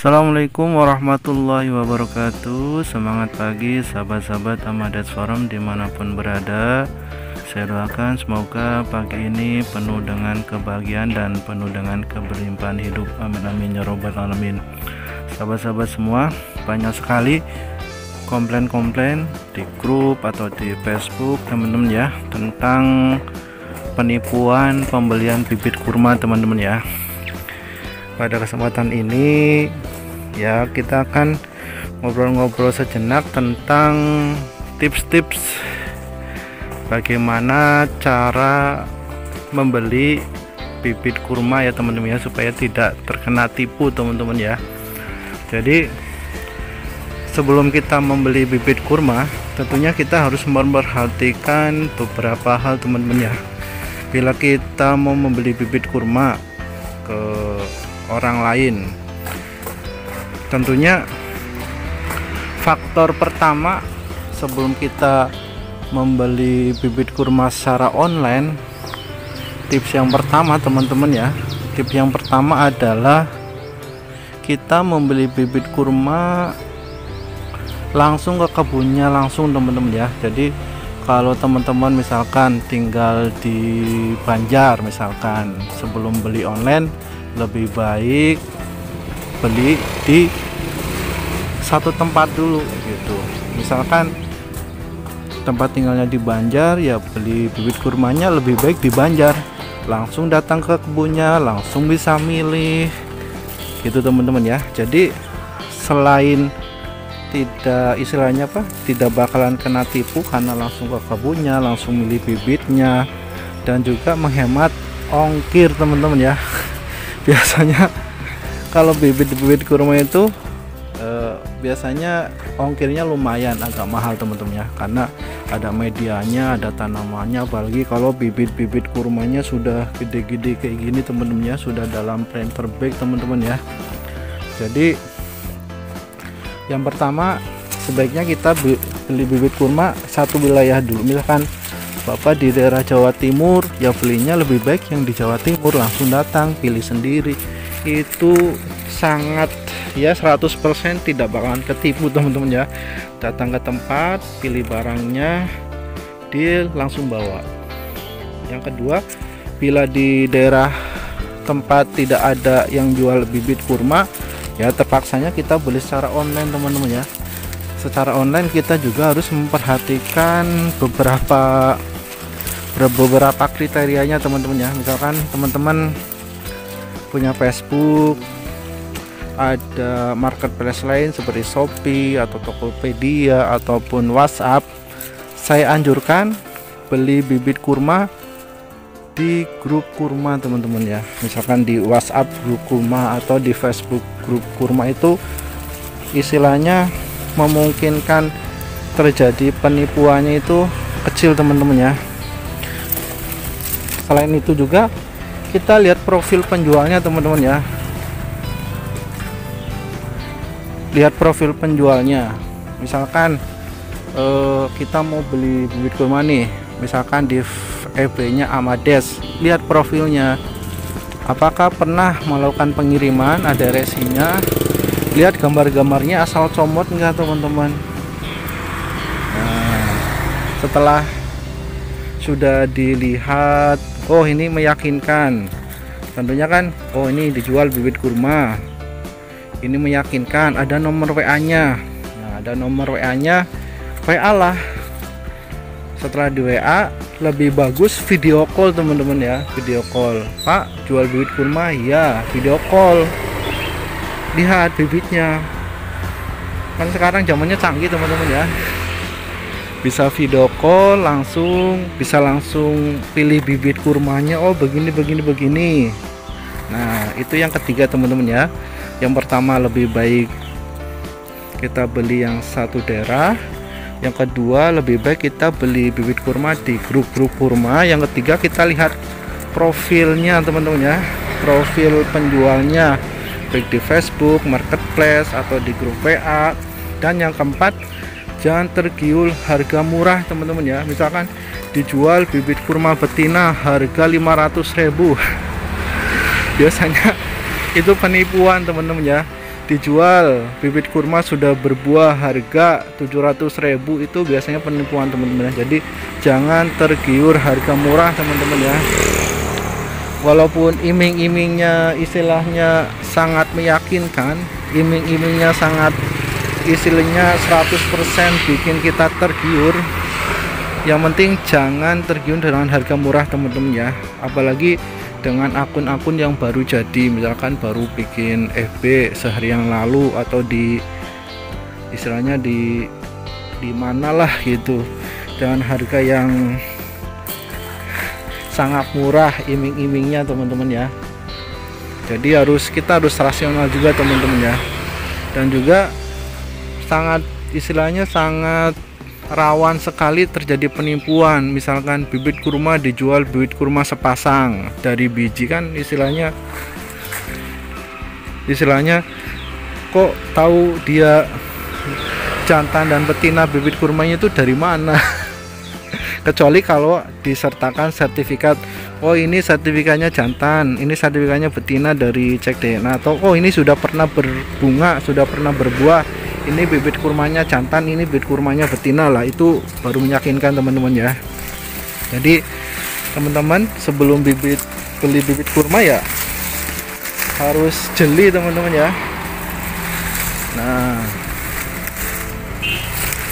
Assalamualaikum warahmatullahi wabarakatuh. Semangat pagi sahabat-sahabat Amadet Forum di mana pun berada. Saya doakan semoga pagi ini penuh dengan kebahagiaan dan penuh dengan keberlimpahan hidup. Amin amin ya robbal alamin. Sahabat-sahabat semua banyak sekali komplain-komplain di grup atau di Facebook teman-teman ya Tentang penipuan pembelian bibit kurma teman-teman ya. Pada kesempatan ini ya kita akan ngobrol-ngobrol sejenak tentang tips-tips bagaimana cara membeli bibit kurma ya teman-teman ya supaya tidak terkena tipu teman-teman ya. Jadi sebelum kita membeli bibit kurma tentunya kita harus memperhatikan beberapa hal teman-teman ya. Bila kita mau membeli bibit kurma ke orang lain tentunya faktor pertama sebelum kita membeli bibit kurma secara online tips yang pertama teman-teman ya tips yang pertama adalah kita membeli bibit kurma langsung ke kebunnya langsung teman-teman ya. Jadi kalau teman-teman misalkan tinggal di Banjar misalkan sebelum beli online lebih baik beli di satu tempat dulu gitu. Misalkan tempat tinggalnya di Banjar ya beli bibit kurmanya lebih baik di Banjar. Langsung datang ke kebunnya langsung bisa milih. Gitu teman-teman ya. Jadi selain tidak istilahnya apa tidak bakalan kena tipu karena langsung ke kebunnya langsung milih bibitnya dan juga menghemat ongkir teman-teman ya. Biasanya kalau bibit-bibit kurma itu eh, biasanya ongkirnya lumayan agak mahal teman-teman ya. Karena ada medianya ada tanamannya. Apalagi kalau bibit-bibit kurmanya sudah gede-gede kayak gini teman-teman ya. Sudah dalam planter bag teman-teman ya. Jadi yang pertama sebaiknya kita beli bibit kurma satu wilayah dulu. Misalkan Bapak di daerah Jawa Timur ya belinya lebih baik yang di Jawa Timur langsung datang pilih sendiri itu sangat ya 100% tidak bakalan ketipu teman-teman ya. Datang ke tempat pilih barangnya deal langsung bawa. Yang kedua bila di daerah tempat tidak ada yang jual bibit kurma ya terpaksanya kita beli secara online teman-teman ya. Secara online kita juga harus memperhatikan beberapa beberapa kriterianya teman-teman ya. Misalkan teman-teman punya Facebook ada marketplace lain seperti Shopee atau Tokopedia ataupun WhatsApp. Saya anjurkan beli bibit kurma di grup kurma teman-teman ya. Misalkan di WhatsApp grup kurma atau di Facebook grup kurma itu istilahnya memungkinkan terjadi penipuannya itu kecil teman-teman ya. Selain itu juga kita lihat profil penjualnya teman-teman ya. Lihat profil penjualnya. Misalkan eh, kita mau beli bibit kurma nih. Misalkan di FB nya Amades lihat profilnya. Apakah pernah melakukan pengiriman ada resinya? Lihat gambar-gambarnya asal comot enggak teman-teman? Nah, setelah sudah dilihat oh ini meyakinkan. Tentunya kan oh ini dijual bibit kurma. Ini meyakinkan ada nomor WA nya nah, ada nomor WA nya WA lah. Setelah di WA lebih bagus video call teman-teman ya. Video call. Pak jual bibit kurma? Ya video call. Lihat bibitnya. Kan sekarang zamannya canggih teman-teman ya bisa video call langsung bisa langsung pilih bibit kurmanya. Oh begini begini begini. Nah itu yang ketiga teman-teman ya. Yang pertama lebih baik kita beli yang satu daerah. Yang kedua lebih baik kita beli bibit kurma di grup-grup kurma. Yang ketiga kita lihat profilnya teman-teman ya. Profil penjualnya baik di Facebook, Marketplace atau di grup WA. Dan yang keempat, jangan tergiul harga murah teman-teman ya. Misalkan dijual bibit kurma betina harga 500.000. Biasanya itu penipuan teman-teman ya. dijual bibit kurma sudah berbuah harga 700.000 itu biasanya penipuan teman-teman ya. jadi jangan tergiur harga murah teman-teman ya walaupun iming-imingnya istilahnya sangat meyakinkan iming-imingnya sangat istilahnya 100% bikin kita tergiur. Yang penting jangan tergiur dengan harga murah teman-teman ya. Apalagi dengan akun-akun yang baru jadi misalkan baru bikin FB sehari yang lalu atau di istilahnya di di manalah gitu. Dengan harga yang sangat murah iming-imingnya teman-teman ya. Jadi harus kita harus rasional juga teman-teman ya. Dan juga sangat istilahnya sangat rawan sekali terjadi penipuan. Misalkan bibit kurma dijual bibit kurma sepasang. Dari biji kan istilahnya istilahnya kok tahu dia jantan dan betina bibit kurmanya itu dari mana? Kecuali kalau disertakan sertifikat oh ini sertifikatnya jantan ini sertifikatnya betina dari cek DNA atau oh ini sudah pernah berbunga sudah pernah berbuah ini bibit kurmanya jantan ini bibit kurmanya betina lah. Itu baru meyakinkan teman-teman ya. Jadi teman-teman sebelum bibit beli bibit kurma ya harus jeli teman-teman ya. Nah.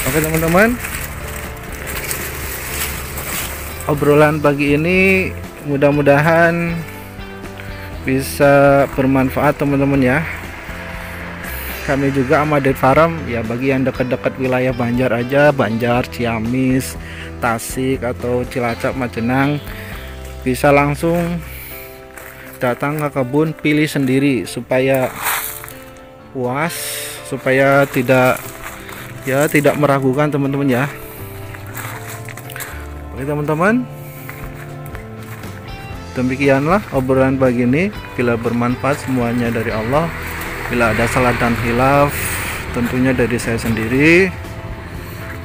Oke teman-teman. Obrolan pagi ini mudah-mudahan bisa bermanfaat teman-teman ya kami juga Amadet Farm ya bagi yang dekat-dekat wilayah Banjar aja Banjar, Ciamis, Tasik atau Cilacap, Majenang bisa langsung datang ke kebun pilih sendiri supaya puas supaya tidak ya tidak meragukan teman-teman ya. Oke teman-teman. Demikianlah obrolan pagi ini. Bila bermanfaat semuanya dari Allah Bila ada salah dan hilaf Tentunya dari saya sendiri.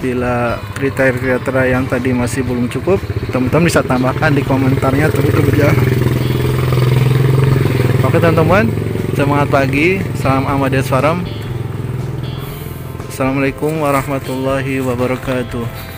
Bila kriteria-kriteria yang tadi masih belum cukup Teman-teman bisa tambahkan di komentarnya teman-teman ya. Oke teman-teman Semangat pagi. Salam Ahmadiyah Farm Assalamualaikum warahmatullahi wabarakatuh